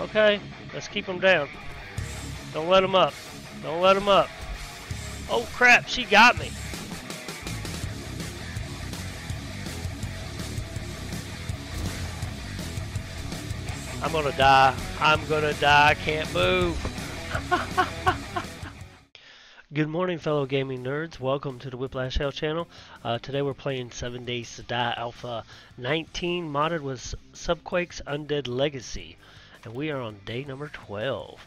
Okay, let's keep them down. Don't let them up. Don't let them up. Oh crap, she got me. I'm gonna die. I'm gonna die. I can't move. Good morning, fellow gaming nerds. Welcome to the Whiplash Hell channel. Uh, today we're playing 7 Days to Die Alpha 19, modded with Subquake's Undead Legacy. And we are on day number 12.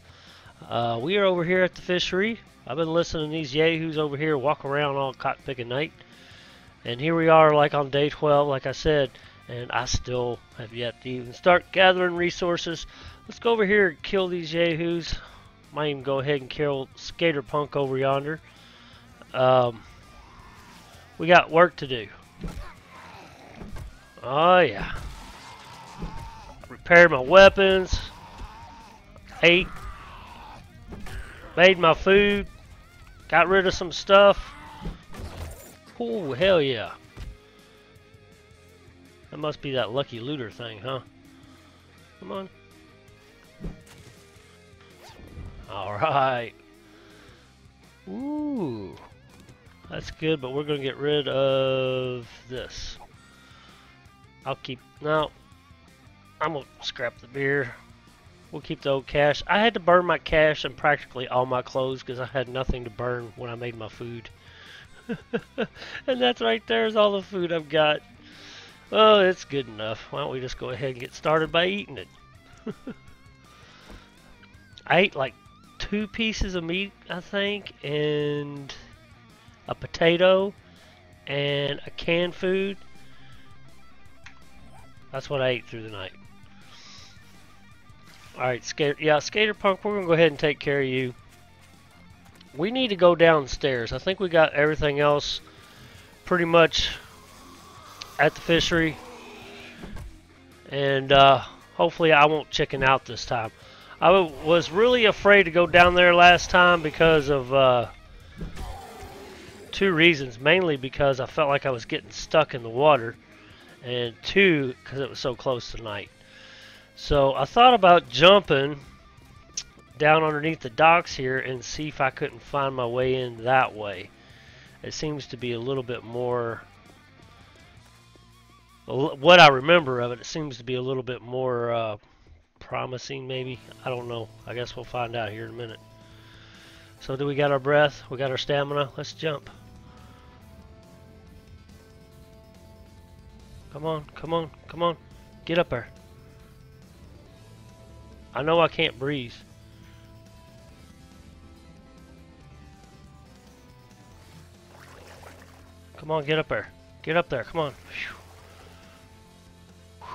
Uh, we are over here at the fishery. I've been listening to these yahoos over here walk around all cotton picking night. And here we are, like on day 12, like I said and I still have yet to even start gathering resources. Let's go over here and kill these yahoos. Might even go ahead and kill Skater Punk over yonder. Um, we got work to do. Oh yeah. Repaired my weapons. Ate. Made my food. Got rid of some stuff. Oh hell yeah. That must be that lucky looter thing, huh? Come on. Alright. Ooh. That's good, but we're going to get rid of this. I'll keep... No. I'm to scrap the beer. We'll keep the old cash. I had to burn my cash and practically all my clothes because I had nothing to burn when I made my food. and that's right there is all the food I've got. Oh, it's good enough. Why don't we just go ahead and get started by eating it? I ate like two pieces of meat, I think, and a potato and a canned food. That's what I ate through the night. Alright, Skater, yeah, Skater Punk, we're to go ahead and take care of you. We need to go downstairs. I think we got everything else pretty much at the fishery. And uh, hopefully I won't chicken out this time. I was really afraid to go down there last time because of uh, two reasons. Mainly because I felt like I was getting stuck in the water. And two, because it was so close to night. So I thought about jumping down underneath the docks here and see if I couldn't find my way in that way. It seems to be a little bit more what I remember of it, it seems to be a little bit more uh, promising, maybe. I don't know. I guess we'll find out here in a minute. So do we got our breath? We got our stamina? Let's jump. Come on, come on, come on. Get up there. I know I can't breathe. Come on, get up there. Get up there, come on. Whew.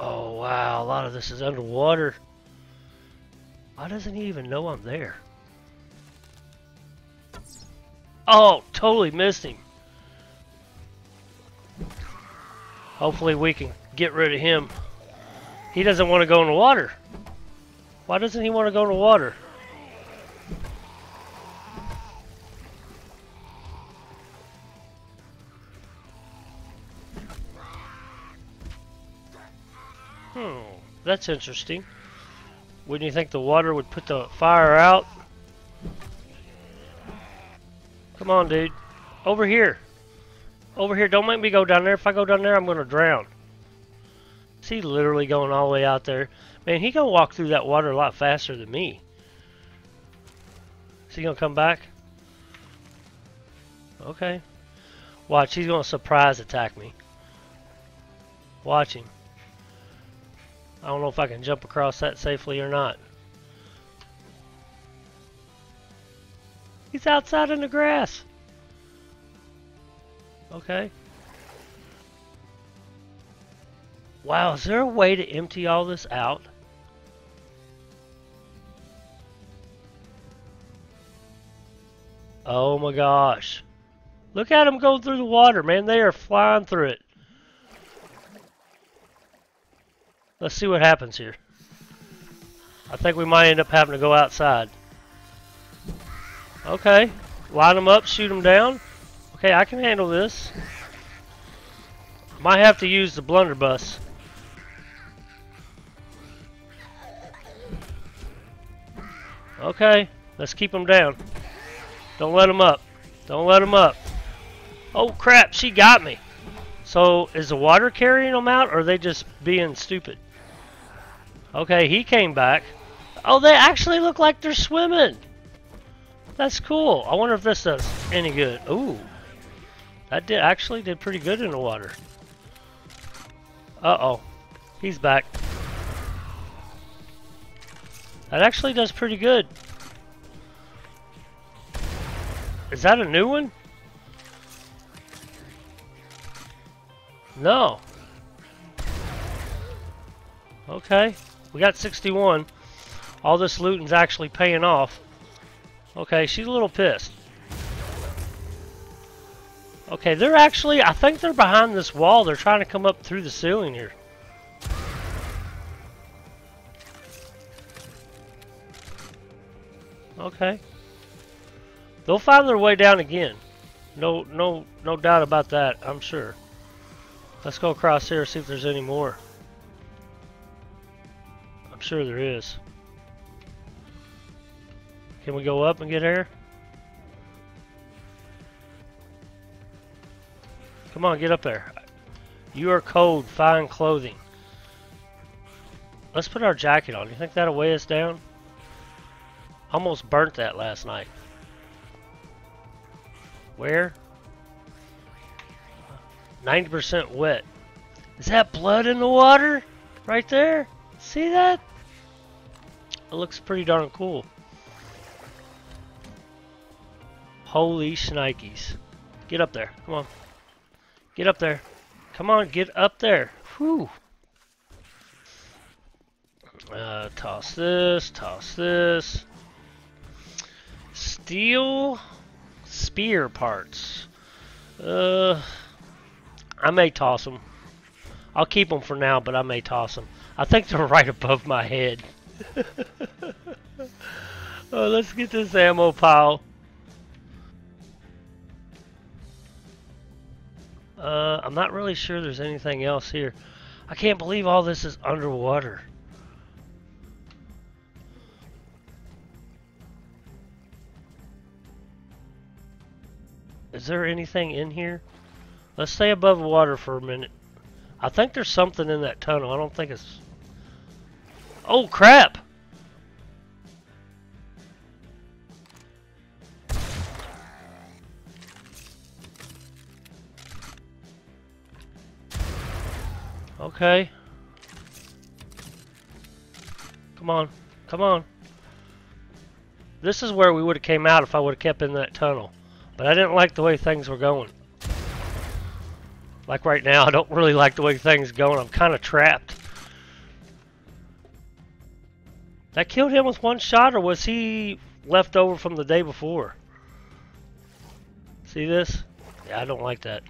Oh wow, a lot of this is underwater. Why doesn't he even know I'm there? Oh, totally missed him. Hopefully we can get rid of him. He doesn't want to go in the water. Why doesn't he want to go in the water? Hmm, that's interesting. Wouldn't you think the water would put the fire out? Come on, dude. Over here. Over here. Don't make me go down there. If I go down there, I'm going to drown. Is he literally going all the way out there? Man, he to walk through that water a lot faster than me. Is he to come back? Okay. Watch, he's to surprise attack me. Watch him. I don't know if I can jump across that safely or not. He's outside in the grass. Okay. Wow, is there a way to empty all this out? Oh my gosh. Look at them go through the water, man. They are flying through it. Let's see what happens here. I think we might end up having to go outside. Okay. Line them up, shoot them down. Okay, I can handle this. Might have to use the blunderbuss. Okay, let's keep them down. Don't let them up. Don't let them up. Oh crap, she got me. So is the water carrying them out or are they just being stupid? Okay, he came back. Oh, they actually look like they're swimming. That's cool. I wonder if this does any good. Ooh. That did actually did pretty good in the water. Uh-oh. He's back. That actually does pretty good. Is that a new one? No. Okay. We got 61. All this looting's actually paying off. Okay, she's a little pissed. Okay, they're actually, I think they're behind this wall. They're trying to come up through the ceiling here. Okay. They'll find their way down again. No, no, no doubt about that. I'm sure. Let's go across here see if there's any more. I'm sure there is. Can we go up and get air? Come on, get up there. You are cold. fine clothing. Let's put our jacket on. You think that'll weigh us down? Almost burnt that last night. Where? 90% wet. Is that blood in the water? Right there? See that? It looks pretty darn cool. Holy shnikes. Get up there. Come on. Get up there. Come on, get up there. Whew. Uh, toss this, toss this. Steel spear parts. Uh, I may toss them. I'll keep them for now, but I may toss them. I think they're right above my head. oh, let's get this ammo pile. Uh, I'm not really sure there's anything else here. I can't believe all this is underwater. Is there anything in here? Let's stay above water for a minute. I think there's something in that tunnel. I don't think it's... Oh, crap! Okay. Come on. Come on. This is where we would have came out if I would have kept in that tunnel. But I didn't like the way things were going. Like right now, I don't really like the way things going. I'm kind of trapped. That killed him with one shot, or was he left over from the day before? See this? Yeah, I don't like that.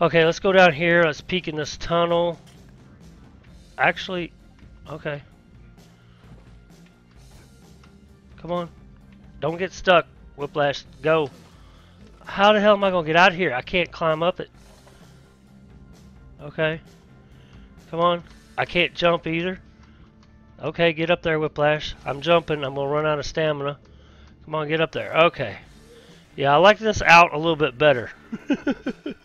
Okay, let's go down here. Let's peek in this tunnel. Actually, okay. Come on. Don't get stuck. Whiplash, go. How the hell am I going to get out of here? I can't climb up it. Okay. Come on. I can't jump either. Okay, get up there, Whiplash. I'm jumping. I'm going to run out of stamina. Come on, get up there. Okay. Yeah, I like this out a little bit better.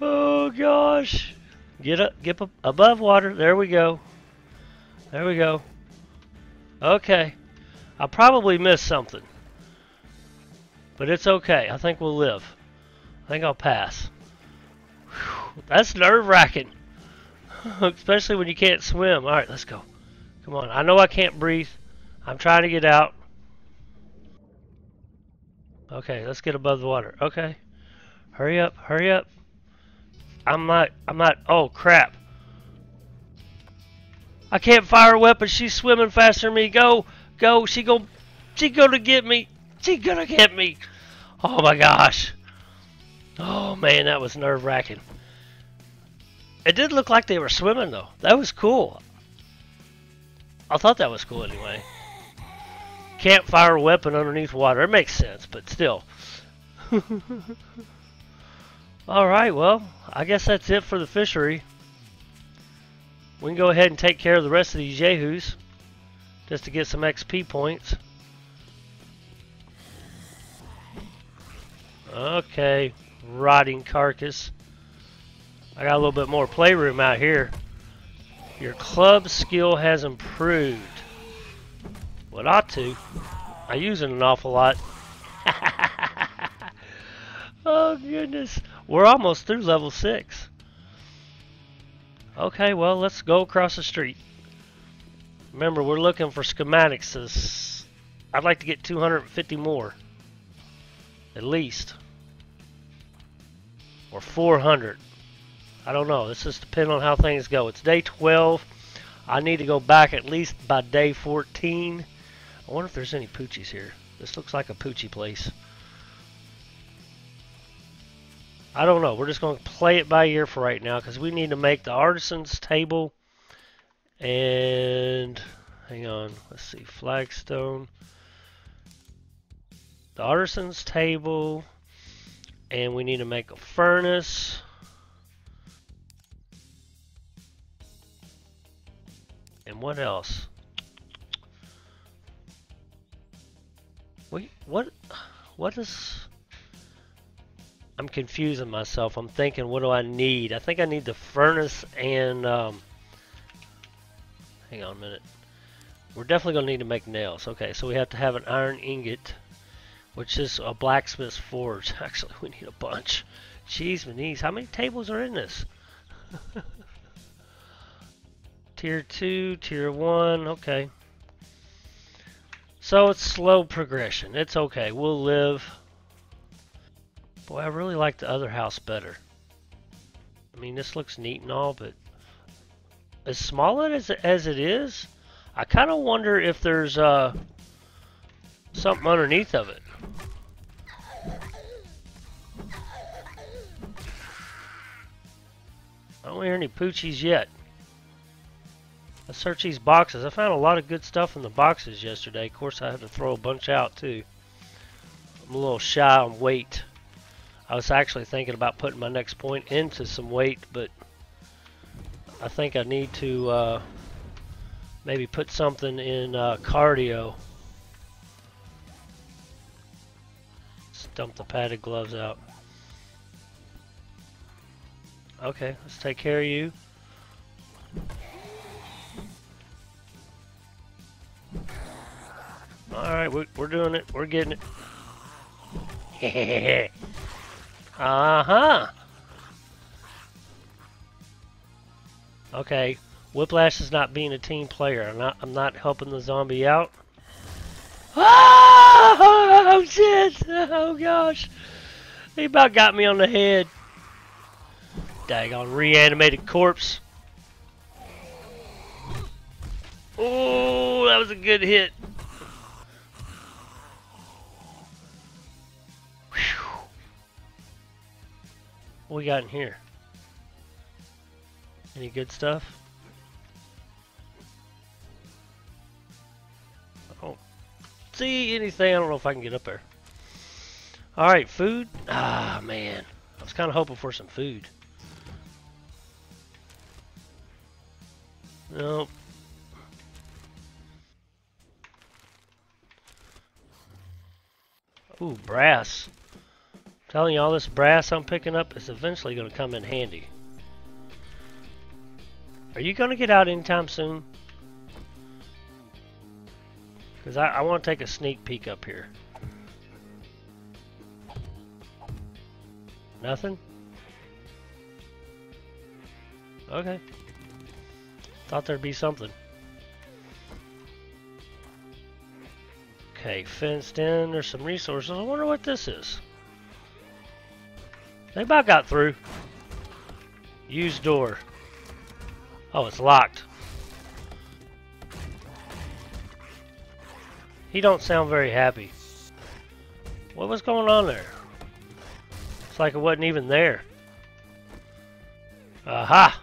Oh gosh. Get up, get up above water. There we go. There we go. Okay. I probably missed something. But it's okay. I think we'll live. I think I'll pass. Whew, that's nerve-wracking. Especially when you can't swim. Alright, let's go. Come on. I know I can't breathe. I'm trying to get out. Okay, let's get above the water. Okay. Hurry up, hurry up. I'm not, I'm not, oh crap. I can't fire a weapon. She's swimming faster than me. Go, go. She go, she gonna get me. She gonna get me. Oh my gosh. Oh man, that was nerve wracking. It did look like they were swimming though. That was cool. I thought that was cool anyway. Can't fire a weapon underneath water. It makes sense, but still. Alright, well, I guess that's it for the fishery. We can go ahead and take care of the rest of these yahoos. just to get some XP points. Okay, rotting carcass. I got a little bit more playroom out here. Your club skill has improved. What ought to. I use it an awful lot. oh goodness. We're almost through level 6. Okay, well let's go across the street. Remember, we're looking for schematics. I'd like to get 250 more. At least. Or 400. I don't know. This just depends on how things go. It's day 12. I need to go back at least by day 14. I wonder if there's any poochies here. This looks like a poochie place. I don't know. We're just going to play it by ear for right now because we need to make the artisan's table and hang on. Let's see. Flagstone. The artisan's table and we need to make a furnace. And what else? Wait, what? What is? I'm confusing myself. I'm thinking, what do I need? I think I need the furnace and. Um, hang on a minute. We're definitely going to need to make nails. Okay, so we have to have an iron ingot, which is a blacksmith's forge. Actually, we need a bunch. Jeez, knees. How many tables are in this? Tier 2, Tier 1, okay. So it's slow progression. It's okay. We'll live. Boy, I really like the other house better. I mean, this looks neat and all, but as small as, as it is, I kind of wonder if there's uh, something underneath of it. Don't hear any poochies yet. Let's search these boxes. I found a lot of good stuff in the boxes yesterday. Of course, I had to throw a bunch out, too. I'm a little shy on weight. I was actually thinking about putting my next point into some weight, but I think I need to uh, maybe put something in uh, cardio. Let's dump the padded gloves out. Okay, let's take care of you. Alright, we're, we're doing it. We're getting it. uh-huh. Okay, Whiplash is not being a team player. I'm not, I'm not helping the zombie out. Oh, shit! Oh, gosh. He about got me on the head. Daggone reanimated corpse. Oh, that was a good hit. What we got in here? Any good stuff? I don't see anything. I don't know if I can get up there. Alright, food. Ah, man. I was kind of hoping for some food. Nope. Ooh, brass telling you all this brass I'm picking up is eventually going to come in handy. Are you going to get out anytime soon? Because I, I want to take a sneak peek up here. Nothing? Okay. Thought there'd be something. Okay, fenced in. There's some resources. I wonder what this is. They about got through. Use door. Oh, it's locked. He don't sound very happy. What was going on there? It's like it wasn't even there. Aha!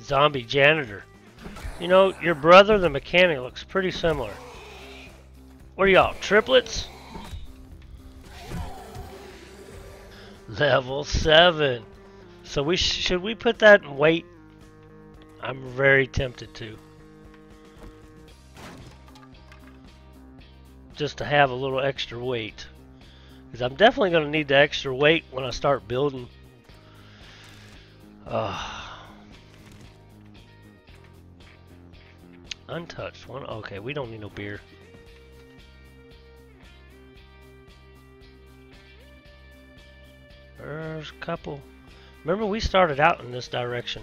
Zombie janitor. You know, your brother, the mechanic, looks pretty similar. What are y'all, triplets? Level 7. So we sh should we put that in weight? I'm very tempted to. just to have a little extra weight. Because I'm definitely going to need the extra weight when I start building. Uh, untouched one. Okay, we don't need no beer. There's a couple. Remember, we started out in this direction.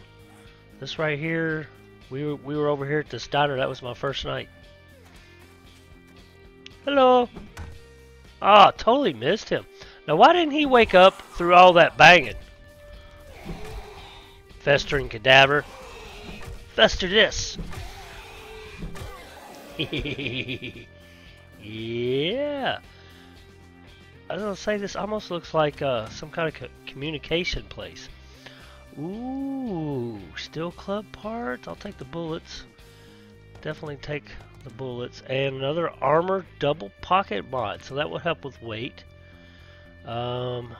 This right here, we were, we were over here at this diner. That was my first night. Hello. Ah, oh, totally missed him. Now, why didn't he wake up through all that banging? Festering cadaver. Fester this. yeah. I was gonna say this almost looks like uh, some kind of co communication place. Ooh, steel club parts. I'll take the bullets. Definitely take the bullets. And another armor double pocket mod. So that will help with weight. Um,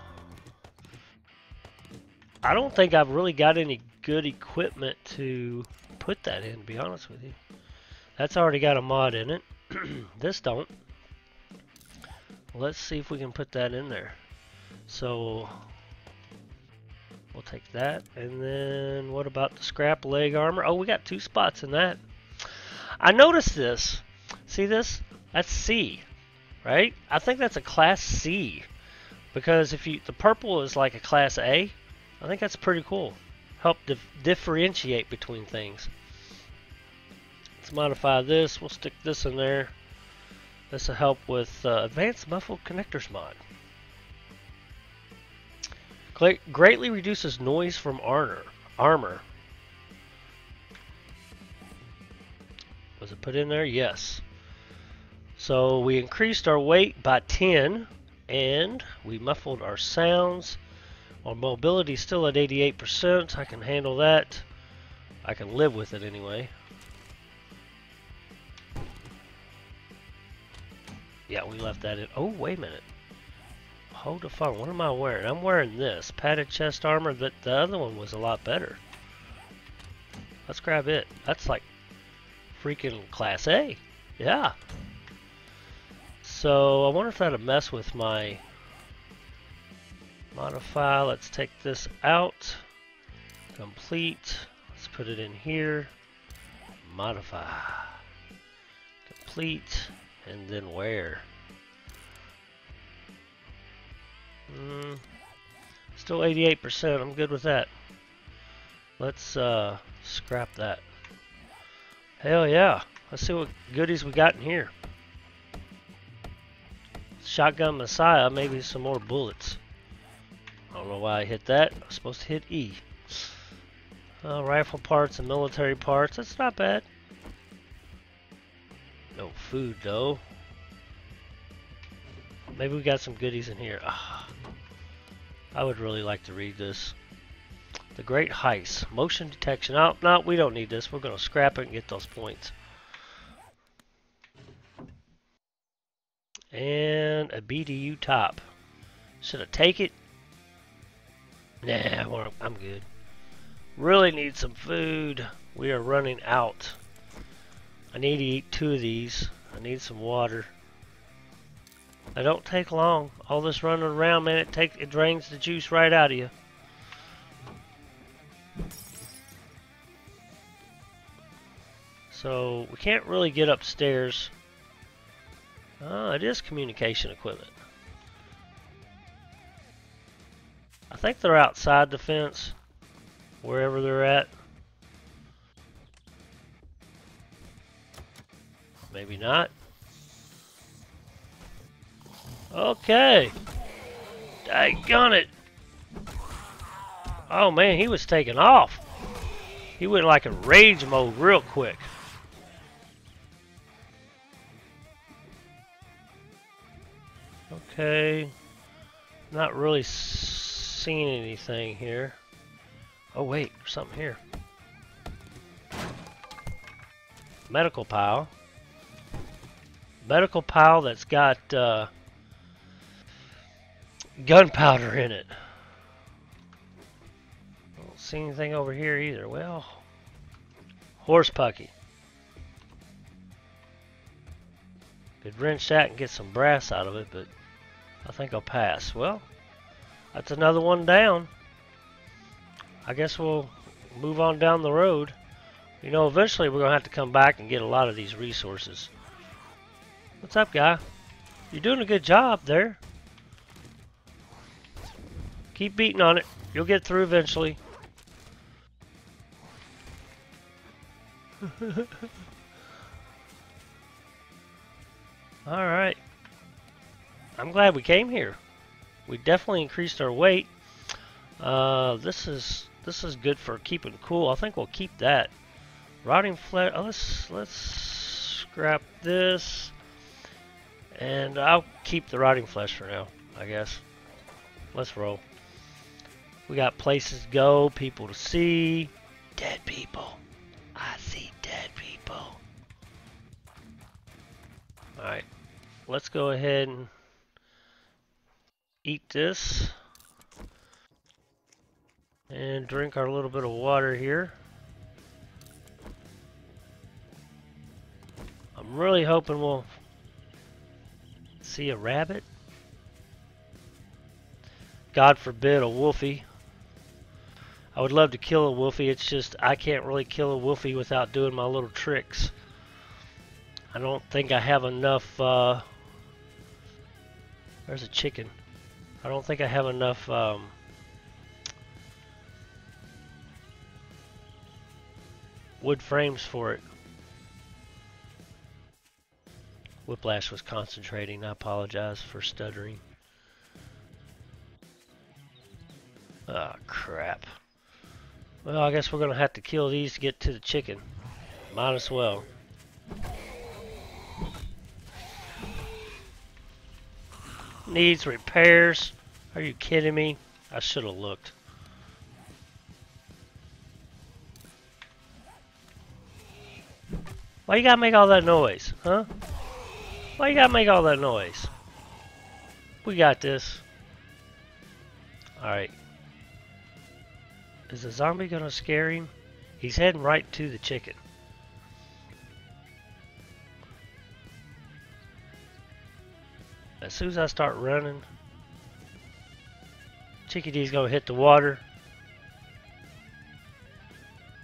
I don't think I've really got any good equipment to put that in, to be honest with you. That's already got a mod in it. this don't let's see if we can put that in there. So we'll take that. And then what about the scrap leg armor? Oh, we got two spots in that. I noticed this. See this? That's C, right? I think that's a class C. Because if you the purple is like a class A, I think that's pretty cool. Help dif differentiate between things. Let's modify this. We'll stick this in there. This will help with uh, Advanced Muffled Connectors mod. greatly reduces noise from armor. armor. Was it put in there? Yes. So we increased our weight by 10 and we muffled our sounds. Our mobility still at 88%. I can handle that. I can live with it anyway. Yeah, we left that in. Oh, wait a minute. Hold the phone. What am I wearing? I'm wearing this. Padded chest armor. That the other one was a lot better. Let's grab it. That's like freaking class A. Yeah. So I wonder if that'll mess with my modify. Let's take this out. Complete. Let's put it in here. Modify. Complete. And then where? Mm, still 88%. I'm good with that. Let's uh, scrap that. Hell yeah. Let's see what goodies we got in here. Shotgun Messiah, maybe some more bullets. I don't know why I hit that. I was supposed to hit E. Uh, rifle parts and military parts. That's not bad. No food though. Maybe we got some goodies in here. Ah, I would really like to read this. The Great Heist. Motion detection. Oh, no, we don't need this. We're going to scrap it and get those points. And a BDU top. Should I take it? Nah, I'm good. Really need some food. We are running out. I need to eat two of these. I need some water. They don't take long. All this running around, man, it take it drains the juice right out of you. So we can't really get upstairs. Oh, it is communication equipment. I think they're outside the fence, wherever they're at. Maybe not. Okay. Daggone it. Oh man, he was taking off. He went like a rage mode real quick. Okay. Not really seeing anything here. Oh wait, something here. Medical pile medical pile that's got uh, gunpowder in it. Don't see anything over here either. Well, horse pucky. Could wrench that and get some brass out of it, but I think I'll pass. Well, that's another one down. I guess we'll move on down the road. You know, eventually we're going to have to come back and get a lot of these resources. What's up, guy? You're doing a good job there. Keep beating on it. You'll get through eventually. Alright. I'm glad we came here. We definitely increased our weight. Uh, this is this is good for keeping cool. I think we'll keep that. Rotting flesh. Oh, let's let's scrap this, and I'll keep the rotting flesh for now. I guess. Let's roll. We got places to go, people to see, dead people. I see dead people. Alright, let's go ahead and eat this. And drink our little bit of water here. I'm really hoping we'll see a rabbit. God forbid a wolfie. I would love to kill a wolfie, it's just I can't really kill a wolfie without doing my little tricks. I don't think I have enough, uh, there's a chicken. I don't think I have enough, um, wood frames for it. Whiplash was concentrating, I apologize for stuttering. Oh crap. Well, I guess we're going to have to kill these to get to the chicken. Might as well. Needs repairs. Are you kidding me? I should have looked. Why you gotta make all that noise, huh? Why you gotta make all that noise? We got this. Alright, is the zombie gonna scare him? He's heading right to the chicken. As soon as I start running, Chickadee's gonna hit the water.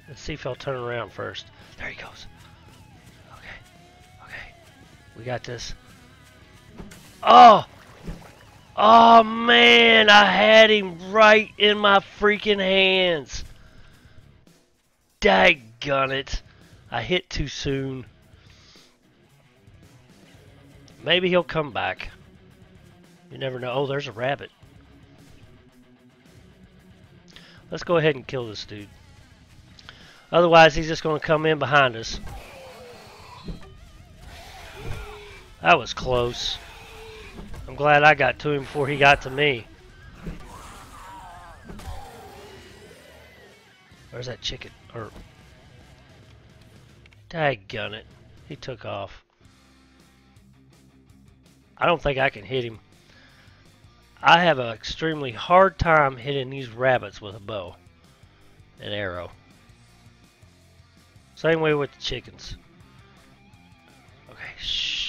Let's see if he'll turn around first. There he goes. We got this. Oh! Oh man, I had him right in my freaking hands. Daggone it. I hit too soon. Maybe he'll come back. You never know. Oh, there's a rabbit. Let's go ahead and kill this dude. Otherwise, he's just going to come in behind us. That was close. I'm glad I got to him before he got to me. Where's that chicken? Or Daggone it. He took off. I don't think I can hit him. I have an extremely hard time hitting these rabbits with a bow and arrow. Same way with the chickens. Okay, shh.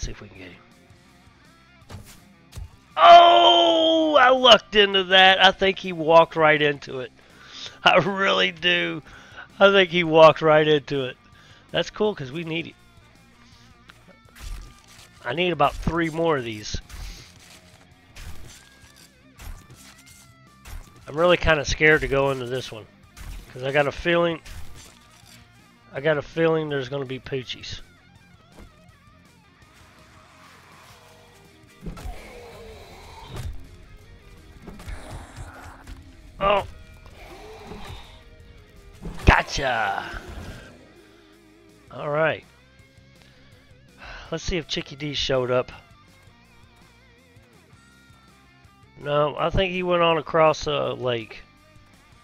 See if we can get him. Oh, I lucked into that. I think he walked right into it. I really do. I think he walked right into it. That's cool because we need it. I need about three more of these. I'm really kind of scared to go into this one because I got a feeling I got a feeling there's going to be poochies. Gotcha. Alright. Let's see if Chicky D showed up. No, I think he went on across a lake.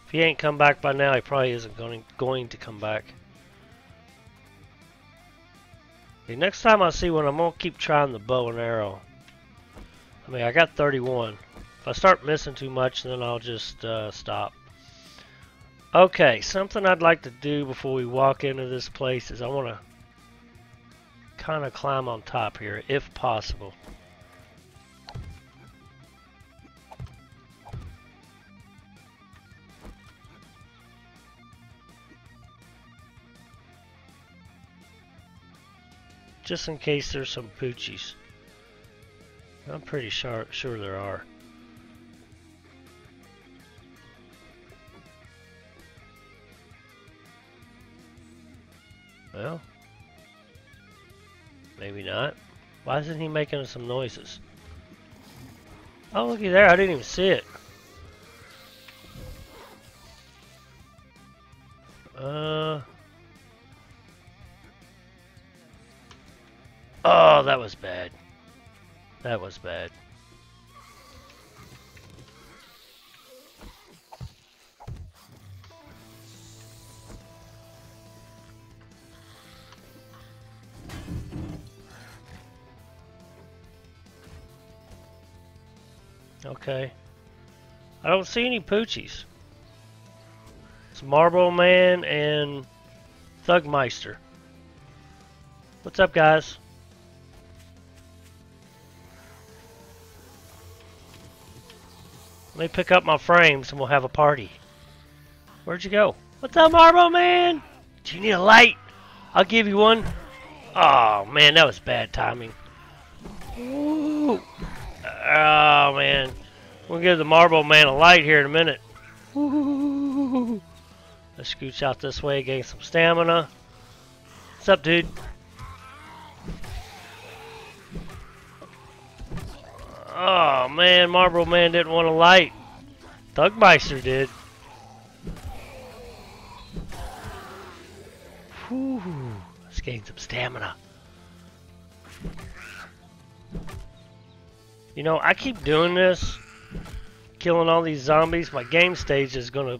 If he ain't come back by now, he probably isn't going, going to come back. The next time I see one, I'm going to keep trying the bow and arrow. I mean, I got 31. If I start missing too much, then I'll just uh, stop. Okay, something I'd like to do before we walk into this place is I want to kind of climb on top here, if possible. Just in case there's some poochies. I'm pretty sure, sure there are. Well, maybe not. Why isn't he making some noises? Oh, looky there. I didn't even see it. Uh. Oh, that was bad. That was bad. Okay. I don't see any poochies. It's Marble Man and Thugmeister. What's up, guys? Let me pick up my frames and we'll have a party. Where'd you go? What's up, Marble Man? Do you need a light? I'll give you one. Oh, man, that was bad timing. Ooh. Oh, man. We'll give the Marble Man a light here in a minute. Ooh. Let's scooch out this way, gain some stamina. What's up, dude? Oh, man. Marble Man didn't want a light. Thugmeister did. Whew. Let's gain some stamina. You know, I keep doing this, killing all these zombies. My game stage is gonna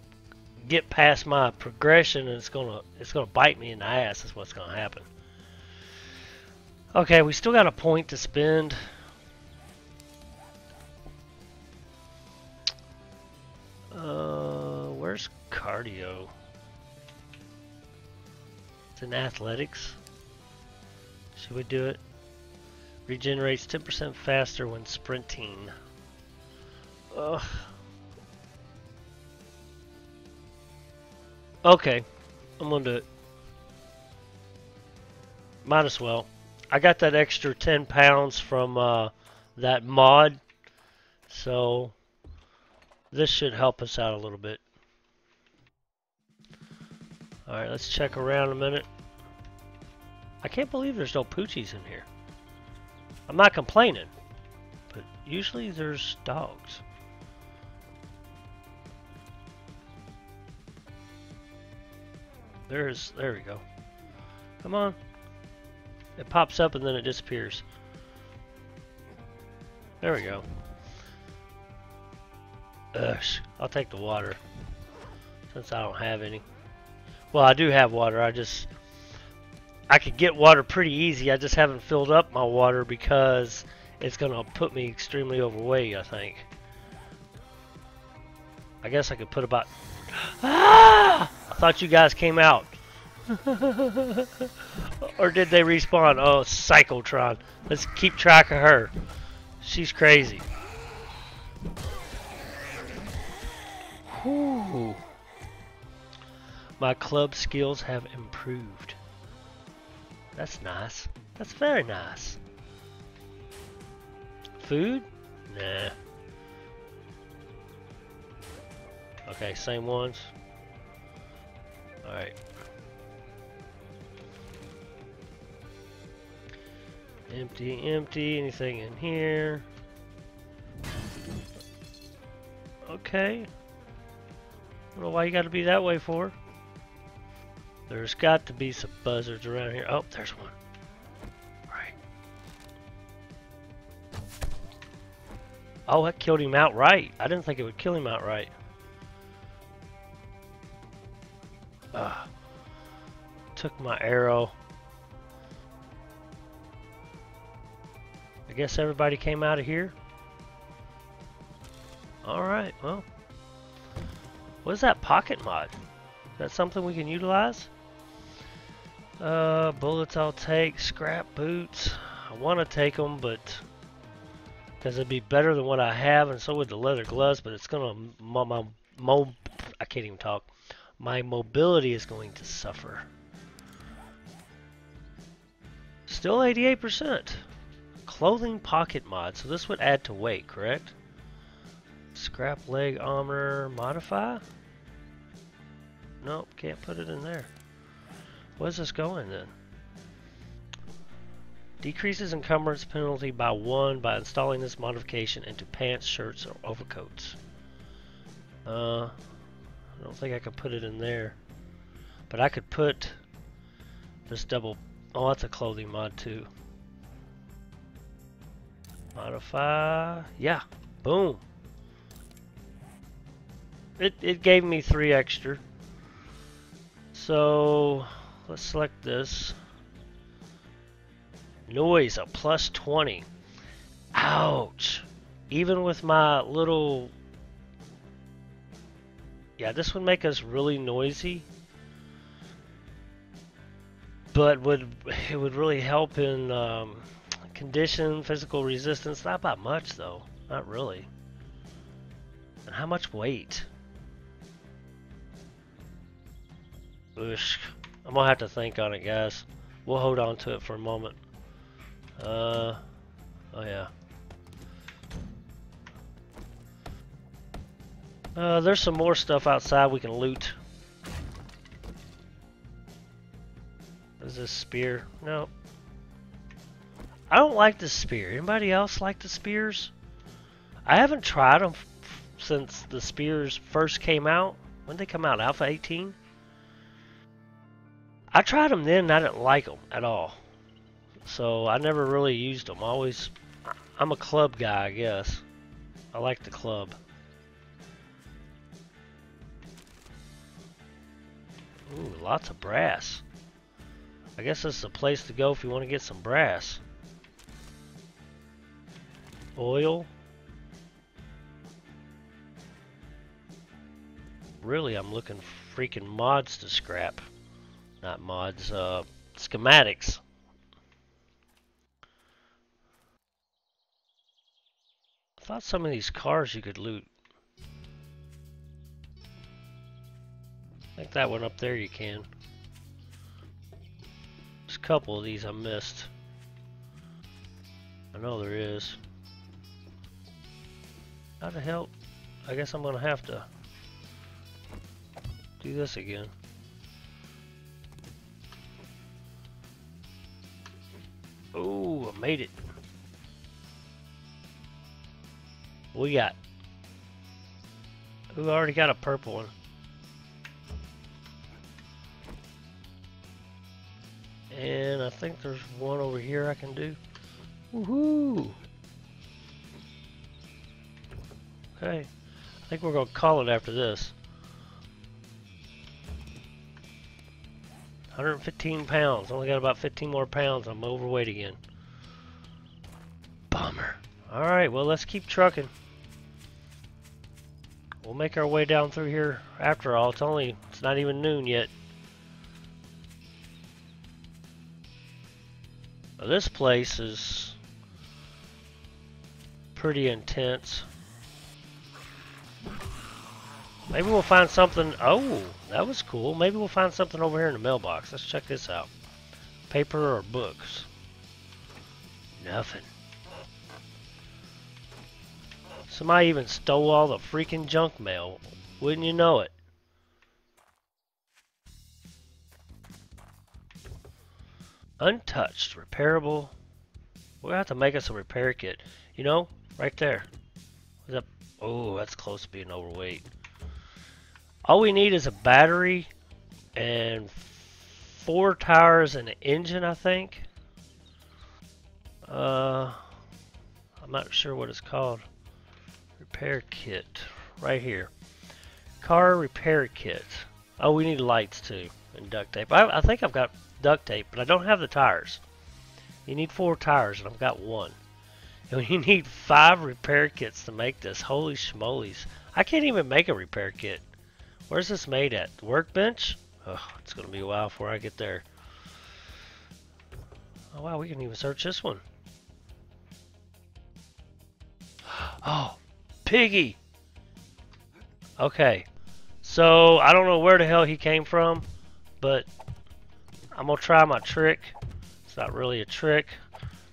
get past my progression, and it's gonna it's gonna bite me in the ass. Is what's gonna happen. Okay, we still got a point to spend. Uh, where's cardio? It's in athletics. Should we do it? Regenerates 10% faster when sprinting. Ugh. Okay, I'm gonna do it. Might as well. I got that extra 10 pounds from uh, that mod, so this should help us out a little bit. Alright, let's check around a minute. I can't believe there's no poochies in here. I'm not complaining, but usually there's dogs. There's, there we go. Come on. It pops up and then it disappears. There we go. Ugh, I'll take the water. Since I don't have any. Well, I do have water. I just... I could get water pretty easy. I just haven't filled up my water because it's going to put me extremely overweight, I think. I guess I could put about... Ah! I thought you guys came out. or did they respawn? Oh, Cyclotron. Let's keep track of her. She's crazy. Whew. My club skills have improved. That's nice. That's very nice. Food? Nah. Okay, same ones. Alright. Empty, empty. Anything in here? Okay. I don't know why you gotta be that way for. There's got to be some buzzards around here. Oh, there's one. Right. Oh, that killed him outright. I didn't think it would kill him outright. Ah. Took my arrow. I guess everybody came out of here. Alright, well. What is that pocket mod? Is that something we can utilize? Uh, bullets I'll take. Scrap boots. I want to take them, but because it'd be better than what I have, and so would the leather gloves. But it's gonna my, my mo I can't even talk. My mobility is going to suffer. Still 88%. Clothing pocket mod. So this would add to weight, correct? Scrap leg armor modify? Nope, can't put it in there. Where's this going then? Decreases encumbrance penalty by one by installing this modification into pants, shirts, or overcoats. Uh, I don't think I could put it in there. But I could put this double... Oh, that's a clothing mod too. Modify... Yeah. Boom. It, it gave me three extra. So, let's select this. Noise, a plus 20. Ouch. Even with my little... Yeah, this would make us really noisy. But would it would really help in um, condition, physical resistance. Not by much, though. Not really. And how much weight? Oosh. I'm gonna have to think on it, guys. We'll hold on to it for a moment. Uh, oh yeah. Uh, there's some more stuff outside we can loot. Is this spear? No. I don't like the spear. Anybody else like the spears? I haven't tried them since the spears first came out. When they come out? Alpha 18? I tried them then and I didn't like them at all. So I never really used them. always, I'm a club guy, I guess. I like the club. Ooh, lots of brass. I guess this is a place to go if you want to get some brass. Oil. Really, I'm looking freaking mods to scrap. Not mods, uh, schematics. I thought some of these cars you could loot. I think that one up there you can. There's a couple of these I missed. I know there is. How the hell? I guess I'm gonna have to do this again. Oh, I made it. We got. We already got a purple one. And I think there's one over here I can do. Woohoo! Okay. I think we're going to call it after this. 115 pounds. Only got about 15 more pounds. I'm overweight again. Bummer. Alright, well, let's keep trucking. We'll make our way down through here after all. It's only, it's not even noon yet. Well, this place is pretty intense. Maybe we'll find something. Oh, that was cool. Maybe we'll find something over here in the mailbox. Let's check this out. Paper or books? Nothing. Somebody even stole all the freaking junk mail. Wouldn't you know it? Untouched, repairable. We'll have to make us a repair kit. You know, right there. That, oh, that's close to being overweight. All we need is a battery and four tires and an engine, I think. Uh, I'm not sure what it's called. Repair kit, right here. Car repair kit. Oh, we need lights too and duct tape. I, I think I've got duct tape, but I don't have the tires. You need four tires, and I've got one. And you need five repair kits to make this. Holy schmolies. I can't even make a repair kit. Where's this made at? The workbench? Oh, it's going to be a while before I get there. Oh wow, we can even search this one. Oh, Piggy! Okay, so I don't know where the hell he came from, but I'm gonna try my trick. It's not really a trick.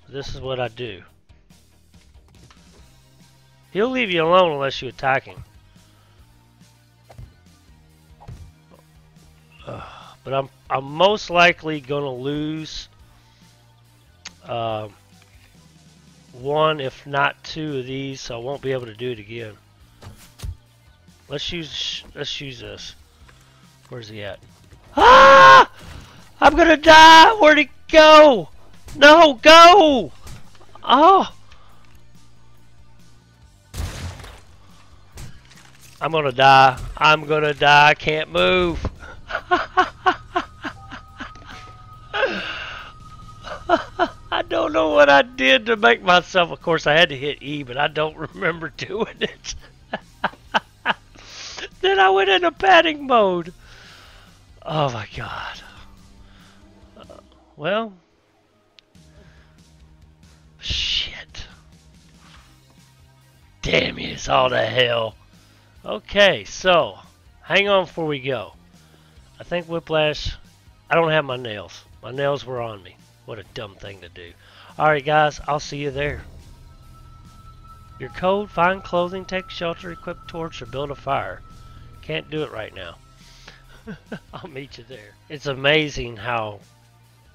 This is what I do. He'll leave you alone unless you attack him. Uh, but I'm I'm most likely gonna lose uh, one, if not two of these, so I won't be able to do it again. Let's use let's use this. Where's he at? Ah! I'm gonna die! Where'd he go? No, go! Oh! I'm gonna die. I'm gonna die. I can't move. What I did to make myself. Of course, I had to hit E, but I don't remember doing it. then I went into padding mode. Oh my god. Uh, well, shit. Damn you, it's all the hell. Okay, so hang on before we go. I think Whiplash. I don't have my nails. My nails were on me. What a dumb thing to do. Alright guys, I'll see you there. Your code, find clothing, take shelter, equip torch, or build a fire. Can't do it right now. I'll meet you there. It's amazing how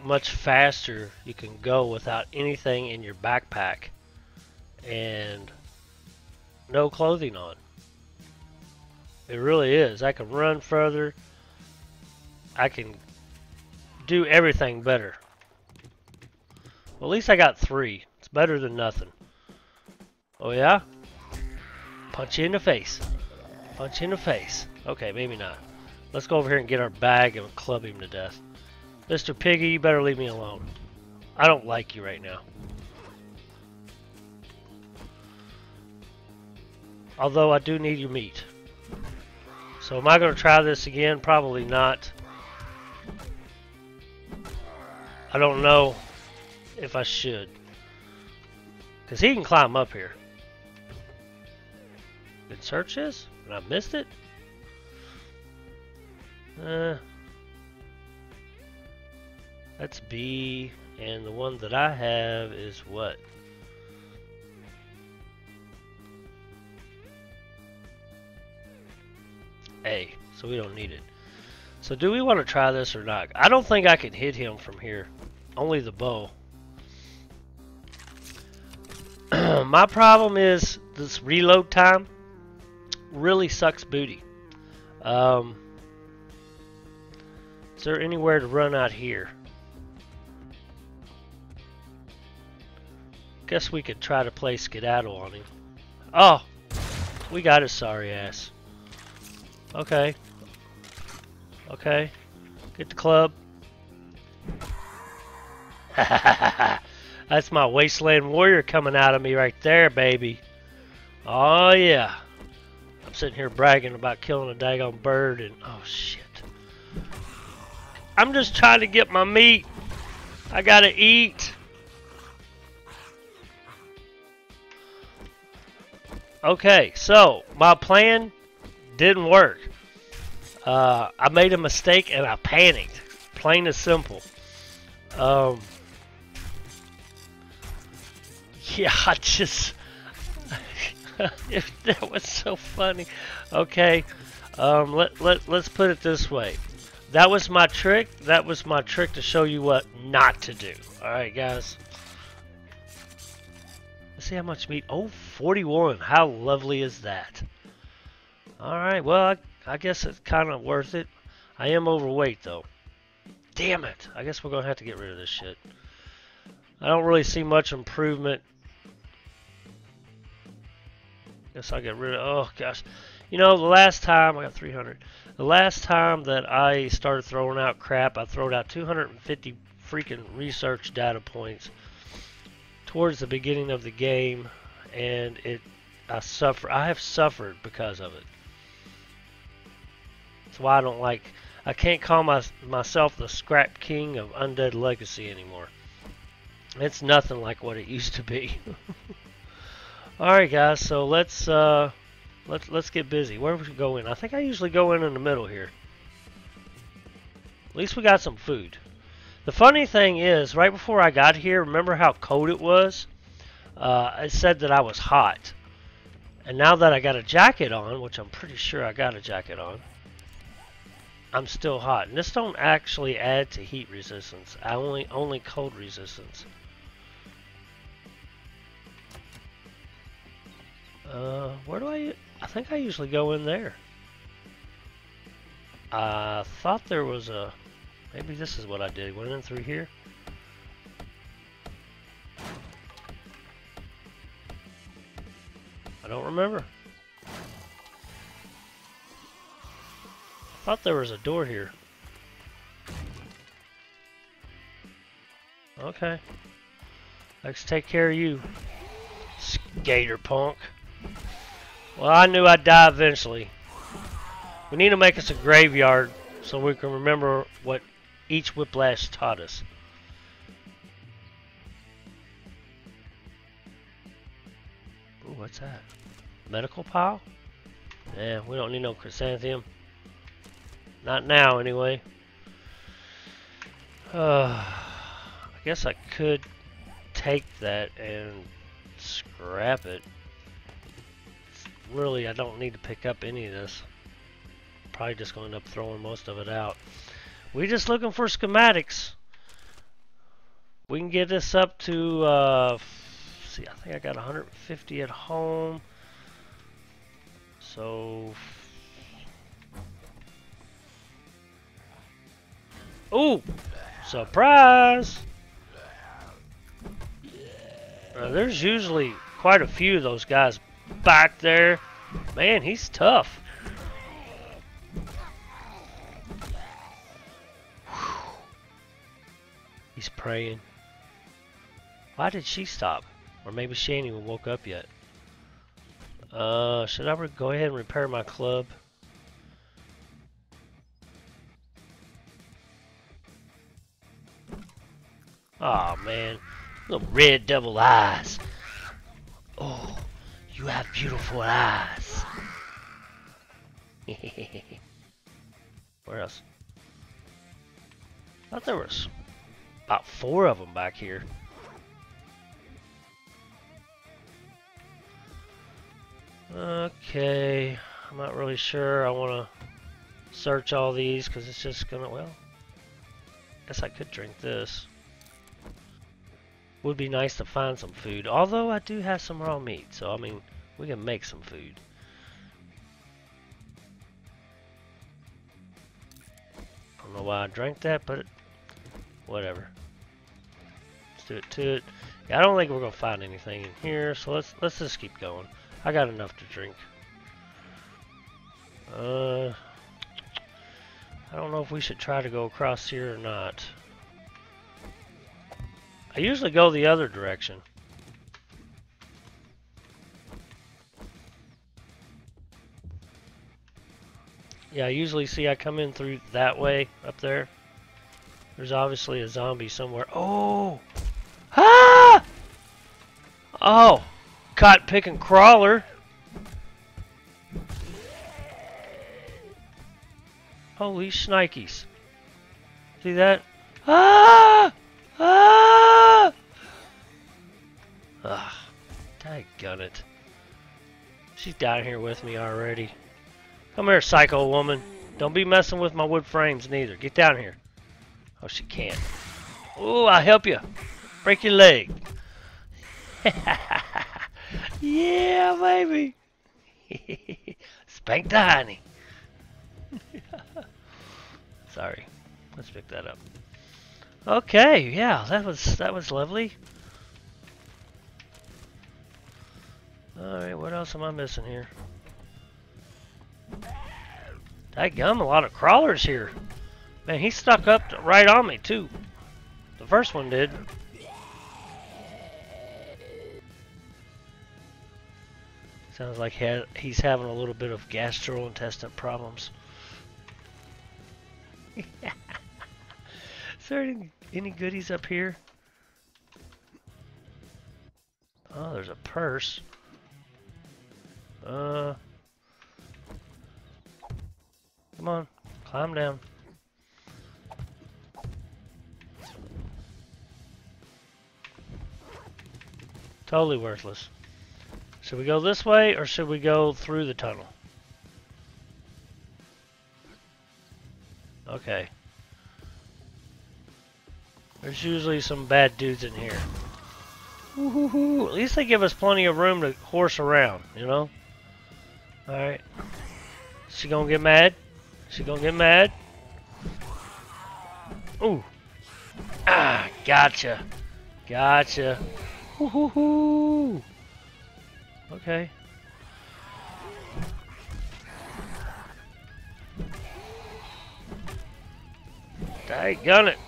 much faster you can go without anything in your backpack and no clothing on. It really is. I can run further. I can do everything better. Well, at least I got three. It's better than nothing. Oh, yeah? Punch you in the face. Punch you in the face. Okay, maybe not. Let's go over here and get our bag and club him to death. Mr. Piggy, you better leave me alone. I don't like you right now. Although I do need your meat. So am I going to try this again? Probably not. I don't know if I should. Because he can climb up here. Did search this? And I missed it? Uh, that's B. And the one that I have is what? A. So we don't need it. So do we want to try this or not? I don't think I can hit him from here. Only the bow. My problem is this reload time really sucks booty. Um, is there anywhere to run out here? Guess we could try to play skedaddle on him. Oh, we got his sorry ass. Okay. Okay. Get the club. That's my wasteland warrior coming out of me right there, baby. Oh, yeah. I'm sitting here bragging about killing a daggone bird and... Oh, shit. I'm just trying to get my meat. I gotta eat. Okay, so my plan didn't work. Uh, I made a mistake and I panicked. Plain and simple. Um, yeah, I just that was so funny. Okay, um, let let let's put it this way. That was my trick. That was my trick to show you what not to do. All right, guys. Let's see how much meat. Oh, 41. How lovely is that? All right. Well, I, I guess it's kind of worth it. I am overweight though. Damn it. I guess we're gonna have to get rid of this shit. I don't really see much improvement Guess I'll get rid of, oh gosh. You know, the last time, I got 300. The last time that I started throwing out crap, I throwed out 250 freaking research data points towards the beginning of the game, and it, I suffer, I have suffered because of it. That's why I don't like, I can't call my, myself the scrap king of Undead Legacy anymore. It's nothing like what it used to be. Alright guys, so let's uh let's let's get busy. Where we go in? I think I usually go in in the middle here. At least we got some food. The funny thing is, right before I got here, remember how cold it was? Uh, it said that I was hot. And now that I got a jacket on, which I'm pretty sure I got a jacket on, I'm still hot. And this don't actually add to heat resistance. I only only cold resistance. Uh, where do I? I think I usually go in there. I thought there was a. Maybe this is what I did. Went in through here. I don't remember. thought there was a door here. Okay. Let's take care of you, skater punk. Well, I knew I'd die eventually. We need to make us a graveyard so we can remember what each whiplash taught us. Ooh, what's that? Medical pile? Yeah, we don't need no chrysanthemum. Not now, anyway. Uh, I guess I could take that and scrap it. Really, I don't need to pick up any of this. Probably just going to up throwing most of it out. We're just looking for schematics. We can get this up to, uh, see, I think I got 150 at home. So Ooh! Surprise! Uh, there's usually quite a few of those guys back there. Man, he's tough. He's praying. Why did she stop? Or maybe she ain't even woke up yet. Uh, should I go ahead and repair my club? Oh man, little red double eyes. Oh, you have beautiful eyes. Where else? I thought there was about four of them back here. Okay, I'm not really sure. I want to search all these because it's just gonna, well, guess I could drink this. Would be nice to find some food. Although I do have some raw meat, so I mean, we can make some food. I don't know why I drank that, but whatever. Let's do it to it. Yeah, I don't think we're gonna find anything in here, so let's let's just keep going. I got enough to drink. Uh, I don't know if we should try to go across here or not. I usually go the other direction. Yeah, I usually see I come in through that way up there. There's obviously a zombie somewhere. Oh! Ah! Oh! Caught picking crawler. Holy shnikes. See that? Ah! Ah! Ugh. Daggone it. She's down here with me already. Come here, psycho woman. Don't be messing with my wood frames neither. Get down here. Oh, she can't. Oh, I'll help you. Break your leg. yeah, baby. Spank the honey. Sorry. Let's pick that up. Okay, yeah, that was that was lovely. Alright, what else am I missing here? That gum, a lot of crawlers here. Man, he stuck up right on me too. The first one did. Sounds like he's having a little bit of gastrointestinal problems. There any, goodies up here? Oh, there's a purse. Uh, come on, climb down. Totally worthless. Should we go this way or should we go through the tunnel? Okay. There's usually some bad dudes in here. At least they give us plenty of room to horse around, you know? Alright. She gonna get mad? She gonna get mad? Ooh. Ah, gotcha. Gotcha. Woohoo! Okay. Gun it.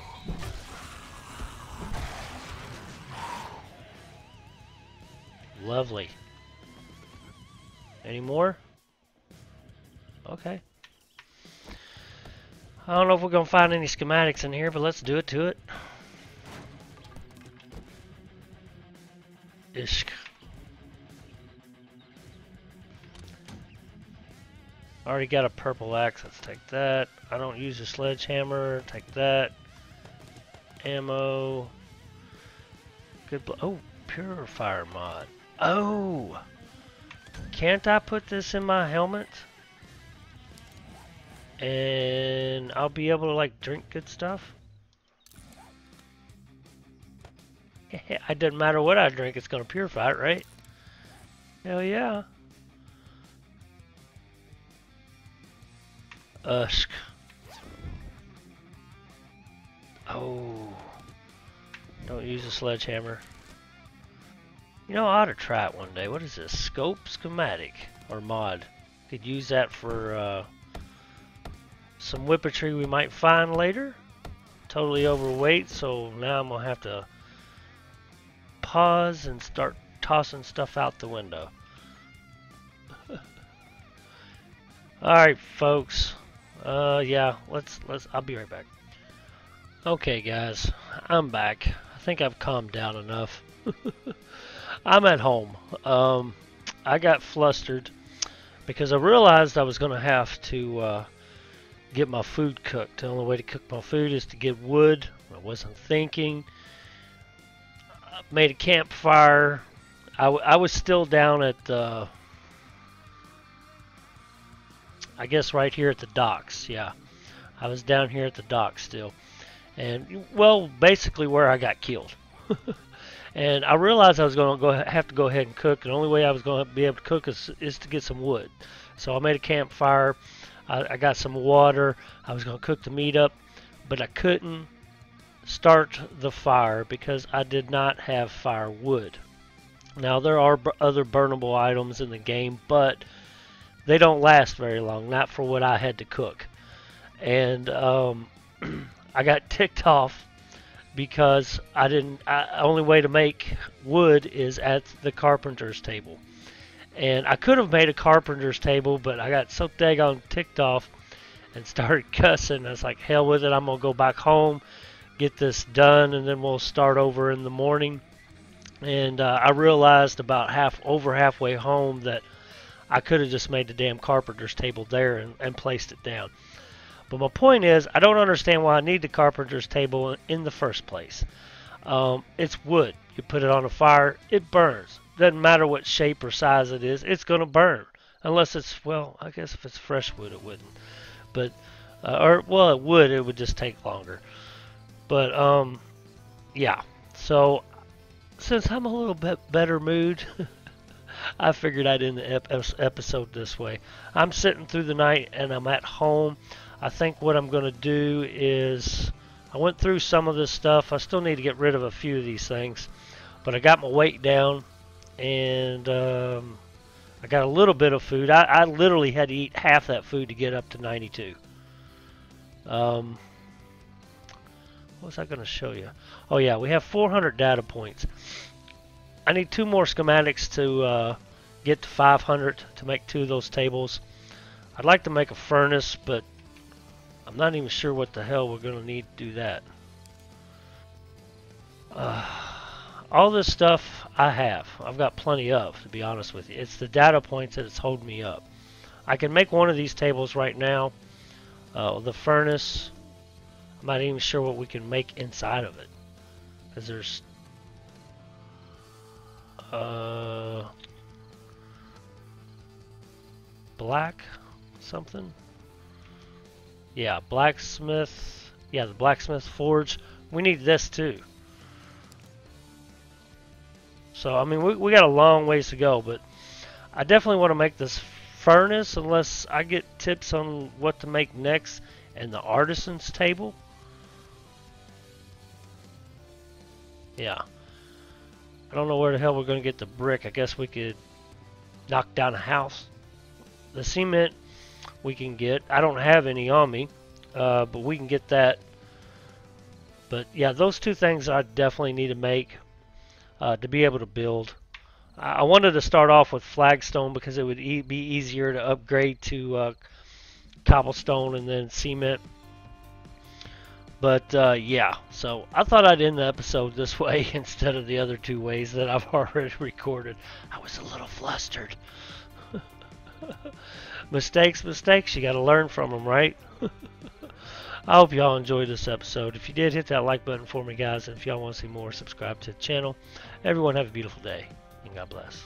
Lovely. Any more? Okay. I don't know if we're going to find any schematics in here, but let's do it to it. Ishk. Already got a purple axe, let's take that. I don't use a sledgehammer, take that. Ammo. Good, oh, purifier mod. Oh! Can't I put this in my helmet? And I'll be able to like drink good stuff? it doesn't matter what I drink, it's to purify it, right? Hell yeah. Usk. Oh. Don't use a sledgehammer. You know, I ought to try it one day. What is this? Scope schematic or mod. Could use that for uh, some whippetry we might find later. Totally overweight, so now I'm going to have to pause and start tossing stuff out the window. Alright, folks. Uh, yeah, let's, let's, I'll be right back. Okay, guys, I'm back. I think I've calmed down enough. I'm at home. Um, I got flustered because I realized I was going to have to uh, get my food cooked. The only way to cook my food is to get wood. I wasn't thinking. I made a campfire. I, I was still down at the, I guess right here at the docks. Yeah, I was down here at the docks still, and well, basically where I got killed. And I realized I was going to go have to go ahead and cook. The only way I was going to be able to cook is, is to get some wood. So I made a campfire. I, I got some water. I was going to cook the meat up, but I couldn't start the fire because I did not have firewood. Now there are other burnable items in the game, but they don't last very long. Not for what I had to cook, and um, I got ticked off because I didn't. I, only way to make wood is at the carpenter's table, and I could have made a carpenter's table, but I got so daggone ticked off and started cussing. I was like, hell with it. I'm gonna go back home, get this done, and then we'll start over in the morning. And uh, I realized about half over halfway home that I could have just made the damn carpenter's table there and, and placed it down. But my point is, I don't understand why I need the carpenter's table in the first place. Um, it's wood. You put it on a fire, it burns. Doesn't matter what shape or size it is, it's going to burn. Unless it's, well, I guess if it's fresh wood, it wouldn't. But, uh, or, well, it would, it would just take longer. But, um, yeah. So, since I'm a little bit better mood, I figured I'd end the ep episode this way. I'm sitting through the night and I'm at home. I think what I'm going to do is I went through some of this stuff. I still need to get rid of a few of these things, but I got my weight down and um, I got a little bit of food. I, I, literally had to eat half that food to get up to 92. Um, what was I going to show you? Oh yeah, we have 400 data points. I need two more schematics to uh, get to 500 to make two of those tables. I'd like to make a furnace, but I'm not even sure what the hell we're going to need to do that. Uh, all this stuff I have. I've got plenty of, to be honest with you. It's the data points that it's holding me up. I can make one of these tables right now. Uh, the furnace. I'm not even sure what we can make inside of it. Because there's... Uh, black something? Yeah, blacksmith. Yeah, the blacksmith forge. We need this too. So, I mean, we, we got a long ways to go, but I definitely want to make this furnace unless I get tips on what to make next and the artisan's table. Yeah. I don't know where the hell we're going to get the brick. I guess we could knock down a house. The cement we can get. I don't have any on me, uh, but we can get that. But yeah, those two things I definitely need to make uh, to be able to build. I wanted to start off with flagstone because it would e be easier to upgrade to uh, cobblestone and then cement. But uh, yeah, so I thought I'd end the episode this way instead of the other two ways that I've already recorded. I was a little flustered. mistakes, mistakes. You got to learn from them, right? I hope y'all enjoyed this episode. If you did, hit that like button for me, guys. And if y'all want to see more, subscribe to the channel. Everyone have a beautiful day, and God bless.